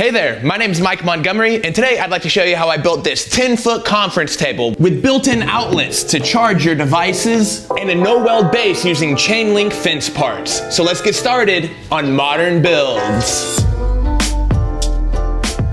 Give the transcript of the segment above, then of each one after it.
Hey there, my name is Mike Montgomery, and today I'd like to show you how I built this 10 foot conference table with built in outlets to charge your devices and a no weld base using chain link fence parts. So let's get started on modern builds.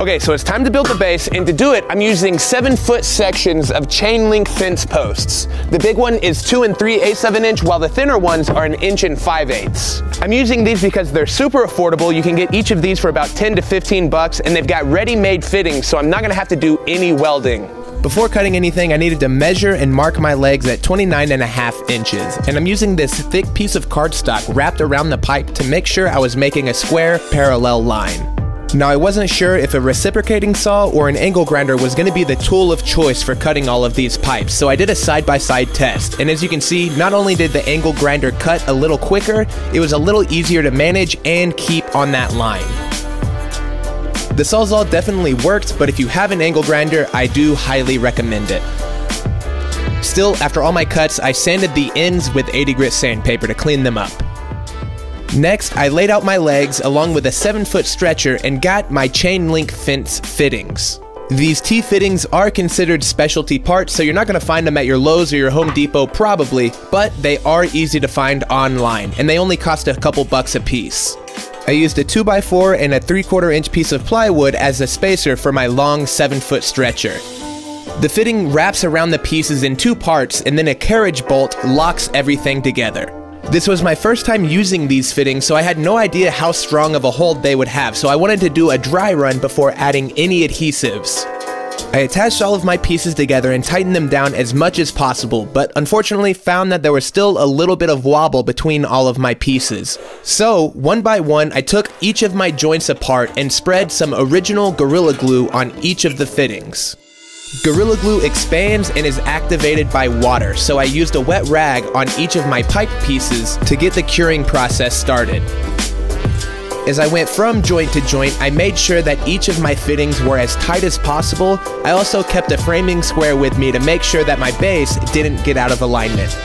Okay, so it's time to build the base, and to do it, I'm using seven foot sections of chain link fence posts. The big one is two and three eighths of an inch, while the thinner ones are an inch and five eighths. I'm using these because they're super affordable. You can get each of these for about 10 to 15 bucks, and they've got ready-made fittings, so I'm not gonna have to do any welding. Before cutting anything, I needed to measure and mark my legs at 29 and a half inches, and I'm using this thick piece of cardstock wrapped around the pipe to make sure I was making a square parallel line. Now I wasn't sure if a reciprocating saw or an angle grinder was going to be the tool of choice for cutting all of these pipes, so I did a side-by-side -side test, and as you can see, not only did the angle grinder cut a little quicker, it was a little easier to manage and keep on that line. The Sawzall definitely worked, but if you have an angle grinder, I do highly recommend it. Still, after all my cuts, I sanded the ends with 80 grit sandpaper to clean them up. Next, I laid out my legs along with a 7 foot stretcher and got my chain link fence fittings. These T-fittings are considered specialty parts, so you're not going to find them at your Lowe's or your Home Depot probably, but they are easy to find online, and they only cost a couple bucks a piece. I used a 2x4 and a 3 quarter inch piece of plywood as a spacer for my long 7 foot stretcher. The fitting wraps around the pieces in two parts and then a carriage bolt locks everything together. This was my first time using these fittings, so I had no idea how strong of a hold they would have, so I wanted to do a dry run before adding any adhesives. I attached all of my pieces together and tightened them down as much as possible, but unfortunately found that there was still a little bit of wobble between all of my pieces. So, one by one, I took each of my joints apart and spread some original Gorilla Glue on each of the fittings. Gorilla Glue expands and is activated by water, so I used a wet rag on each of my pipe pieces to get the curing process started. As I went from joint to joint, I made sure that each of my fittings were as tight as possible. I also kept a framing square with me to make sure that my base didn't get out of alignment.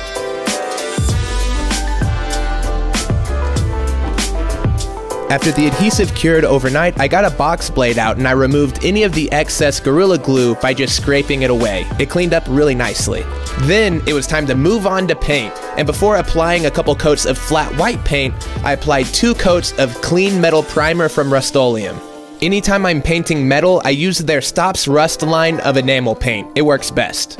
After the adhesive cured overnight, I got a box blade out and I removed any of the excess Gorilla Glue by just scraping it away. It cleaned up really nicely. Then it was time to move on to paint, and before applying a couple coats of flat white paint, I applied two coats of clean metal primer from Rust-Oleum. Anytime I'm painting metal, I use their Stops Rust line of enamel paint. It works best.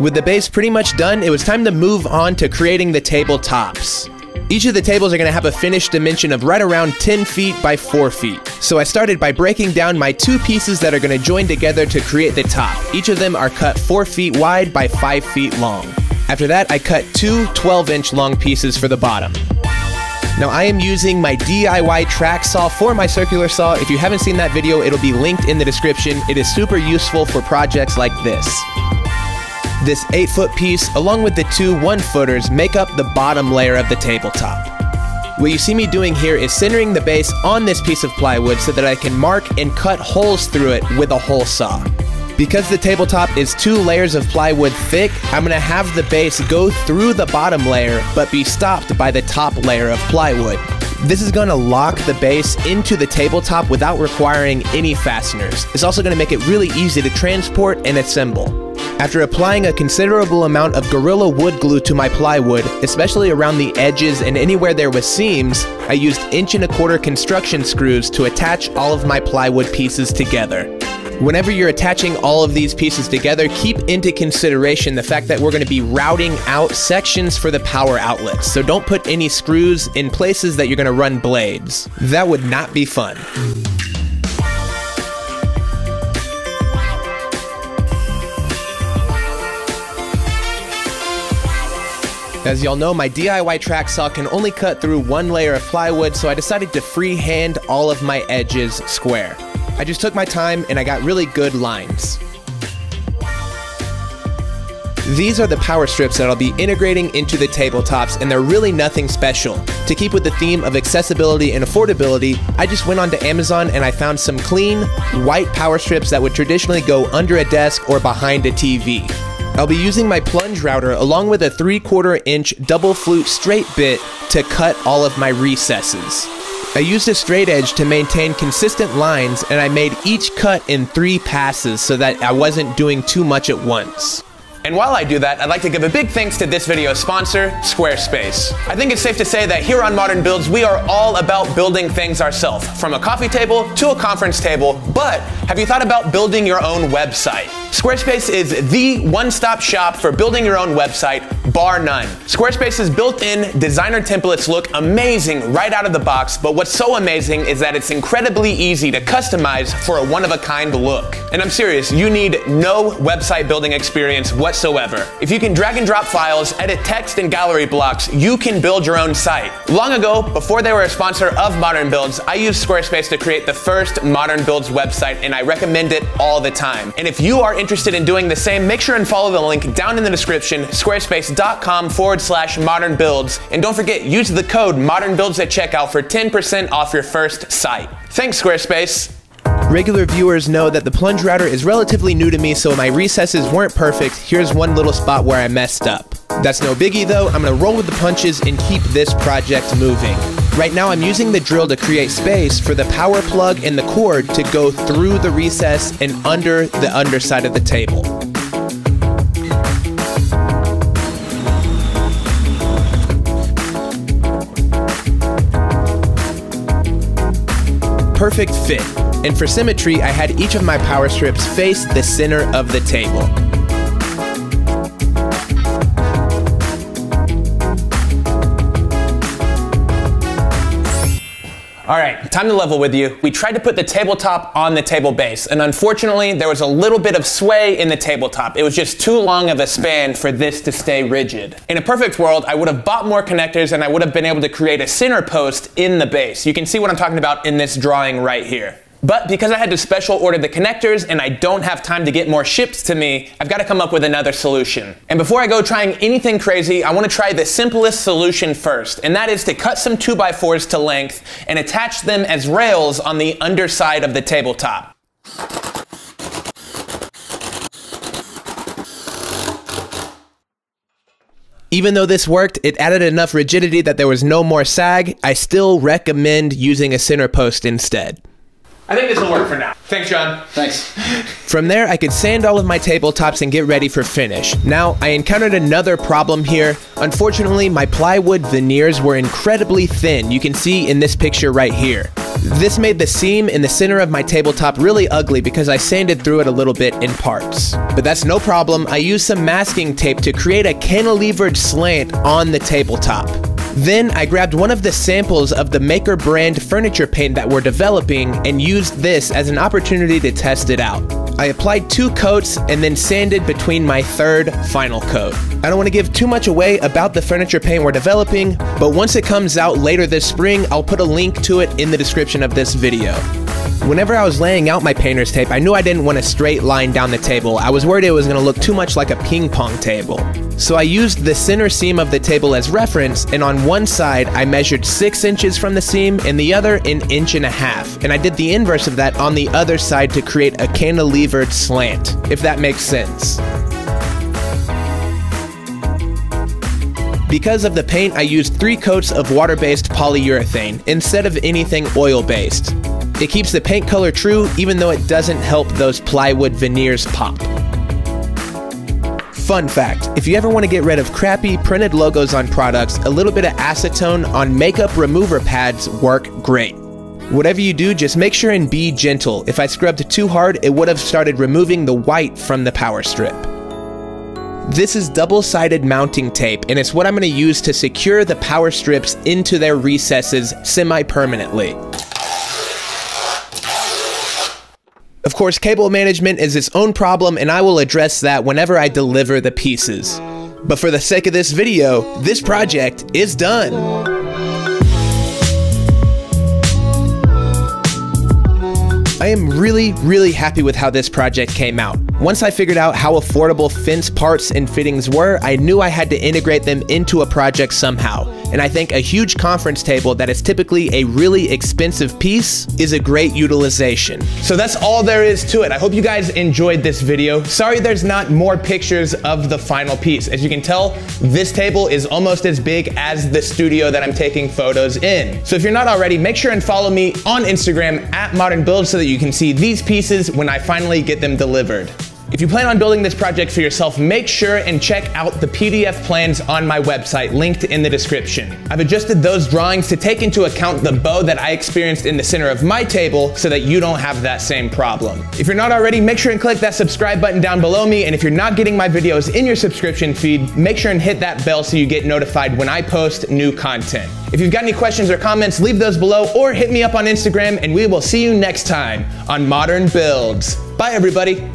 With the base pretty much done, it was time to move on to creating the tabletops. Each of the tables are going to have a finished dimension of right around 10 feet by 4 feet. So I started by breaking down my two pieces that are going to join together to create the top. Each of them are cut 4 feet wide by 5 feet long. After that, I cut two 12 inch long pieces for the bottom. Now I am using my DIY track saw for my circular saw. If you haven't seen that video, it'll be linked in the description. It is super useful for projects like this. This 8 foot piece, along with the two 1 footers, make up the bottom layer of the tabletop. What you see me doing here is centering the base on this piece of plywood so that I can mark and cut holes through it with a hole saw. Because the tabletop is two layers of plywood thick, I'm to have the base go through the bottom layer but be stopped by the top layer of plywood. This is to lock the base into the tabletop without requiring any fasteners. It's also to make it really easy to transport and assemble. After applying a considerable amount of Gorilla Wood glue to my plywood, especially around the edges and anywhere there was seams, I used inch and a quarter construction screws to attach all of my plywood pieces together. Whenever you're attaching all of these pieces together, keep into consideration the fact that we're going to be routing out sections for the power outlets, so don't put any screws in places that you're going to run blades. That would not be fun. As y'all know, my DIY track saw can only cut through one layer of plywood, so I decided to freehand all of my edges square. I just took my time and I got really good lines. These are the power strips that I'll be integrating into the tabletops, and they're really nothing special. To keep with the theme of accessibility and affordability, I just went onto Amazon and I found some clean, white power strips that would traditionally go under a desk or behind a TV. I'll be using my plunge router along with a 3 quarter inch double flute straight bit to cut all of my recesses. I used a straight edge to maintain consistent lines and I made each cut in three passes so that I wasn't doing too much at once. And while I do that, I'd like to give a big thanks to this video's sponsor, Squarespace. I think it's safe to say that here on Modern Builds, we are all about building things ourselves, from a coffee table to a conference table. But have you thought about building your own website? Squarespace is the one-stop shop for building your own website, bar none. Squarespace's built-in designer templates look amazing right out of the box, but what's so amazing is that it's incredibly easy to customize for a one-of-a-kind look. And I'm serious, you need no website building experience whatsoever. If you can drag and drop files, edit text and gallery blocks, you can build your own site. Long ago, before they were a sponsor of Modern Builds, I used Squarespace to create the first Modern Builds website, and I recommend it all the time. And if you are interested in doing the same, make sure and follow the link down in the description, squarespace.com forward slash modern builds. And don't forget, use the code modern builds at checkout for 10% off your first site. Thanks, Squarespace. Regular viewers know that the plunge router is relatively new to me, so my recesses weren't perfect. Here's one little spot where I messed up. That's no biggie though, I'm gonna roll with the punches and keep this project moving. Right now I'm using the drill to create space for the power plug and the cord to go through the recess and under the underside of the table. Perfect fit. And for symmetry, I had each of my power strips face the center of the table. All right, time to level with you. We tried to put the tabletop on the table base, and unfortunately, there was a little bit of sway in the tabletop. It was just too long of a span for this to stay rigid. In a perfect world, I would have bought more connectors and I would have been able to create a center post in the base. You can see what I'm talking about in this drawing right here. But because I had to special order the connectors and I don't have time to get more shipped to me, I've got to come up with another solution. And before I go trying anything crazy, I want to try the simplest solution first, and that is to cut some 2x4s to length and attach them as rails on the underside of the tabletop. Even though this worked, it added enough rigidity that there was no more sag. I still recommend using a center post instead. I think this will work for now. Thanks, John. Thanks. From there, I could sand all of my tabletops and get ready for finish. Now, I encountered another problem here. Unfortunately, my plywood veneers were incredibly thin. You can see in this picture right here. This made the seam in the center of my tabletop really ugly because I sanded through it a little bit in parts. But that's no problem. I used some masking tape to create a cantilevered slant on the tabletop. Then I grabbed one of the samples of the Maker brand furniture paint that we're developing and used this as an opportunity to test it out. I applied two coats and then sanded between my third final coat. I don't want to give too much away about the furniture paint we're developing, but once it comes out later this spring, I'll put a link to it in the description of this video. Whenever I was laying out my painter's tape, I knew I didn't want a straight line down the table. I was worried it was going to look too much like a ping pong table. So I used the center seam of the table as reference, and on one side I measured 6 inches from the seam and the other an inch and a half. And I did the inverse of that on the other side to create a cantilevered slant, if that makes sense. Because of the paint, I used three coats of water-based polyurethane instead of anything oil-based. It keeps the paint color true even though it doesn't help those plywood veneers pop. Fun fact, if you ever want to get rid of crappy printed logos on products, a little bit of acetone on makeup remover pads work great. Whatever you do, just make sure and be gentle. If I scrubbed too hard, it would have started removing the white from the power strip. This is double-sided mounting tape, and it's what I'm going to use to secure the power strips into their recesses semi-permanently. Of course, cable management is its own problem, and I will address that whenever I deliver the pieces. But for the sake of this video, this project is done. I am really, really happy with how this project came out. Once I figured out how affordable fence parts and fittings were, I knew I had to integrate them into a project somehow. And I think a huge conference table that is typically a really expensive piece is a great utilization. So that's all there is to it. I hope you guys enjoyed this video. Sorry there's not more pictures of the final piece. As you can tell, this table is almost as big as the studio that I'm taking photos in. So if you're not already, make sure and follow me on Instagram at Modern Build so that you can see these pieces when I finally get them delivered. If you plan on building this project for yourself, make sure and check out the PDF plans on my website, linked in the description. I've adjusted those drawings to take into account the bow that I experienced in the center of my table so that you don't have that same problem. If you're not already, make sure and click that subscribe button down below me, and if you're not getting my videos in your subscription feed, make sure and hit that bell so you get notified when I post new content. If you've got any questions or comments, leave those below or hit me up on Instagram, and we will see you next time on Modern Builds. Bye, everybody.